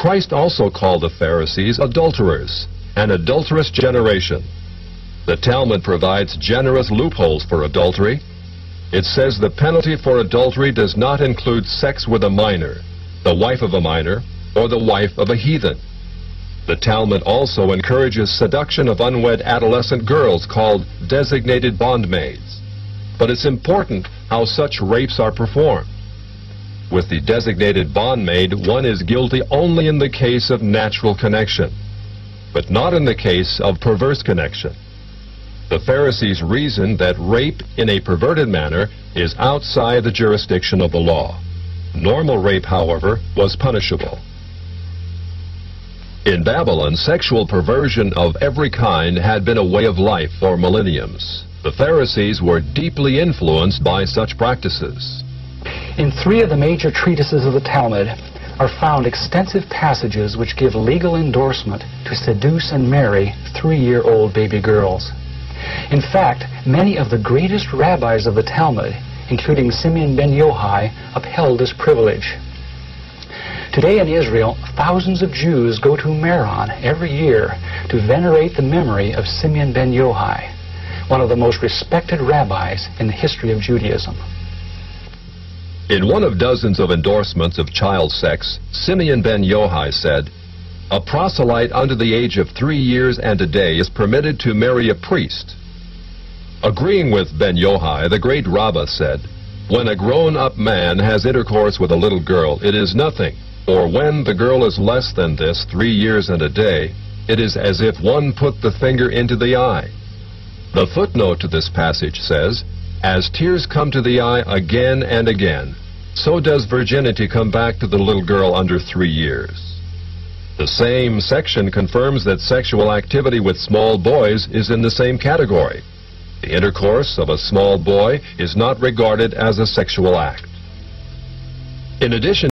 Christ also called the Pharisees adulterers, an adulterous generation. The Talmud provides generous loopholes for adultery. It says the penalty for adultery does not include sex with a minor, the wife of a minor, or the wife of a heathen. The Talmud also encourages seduction of unwed adolescent girls called designated bondmaids. But it's important how such rapes are performed. With the designated bondmaid, one is guilty only in the case of natural connection, but not in the case of perverse connection. The Pharisees reasoned that rape in a perverted manner is outside the jurisdiction of the law. Normal rape, however, was punishable. In Babylon, sexual perversion of every kind had been a way of life for millenniums. The Pharisees were deeply influenced by such practices. In three of the major treatises of the Talmud are found extensive passages which give legal endorsement to seduce and marry three-year-old baby girls. In fact, many of the greatest rabbis of the Talmud, including Simeon ben Yohai, upheld this privilege. Today in Israel, thousands of Jews go to Meron every year to venerate the memory of Simeon ben Yohai, one of the most respected rabbis in the history of Judaism. In one of dozens of endorsements of child sex, Simeon ben Yohai said, A proselyte under the age of three years and a day is permitted to marry a priest. Agreeing with ben Yohai, the great Rabbah said, When a grown-up man has intercourse with a little girl, it is nothing, or when the girl is less than this, three years and a day, it is as if one put the finger into the eye. The footnote to this passage says, as tears come to the eye again and again, so does virginity come back to the little girl under three years. The same section confirms that sexual activity with small boys is in the same category. The intercourse of a small boy is not regarded as a sexual act. In addition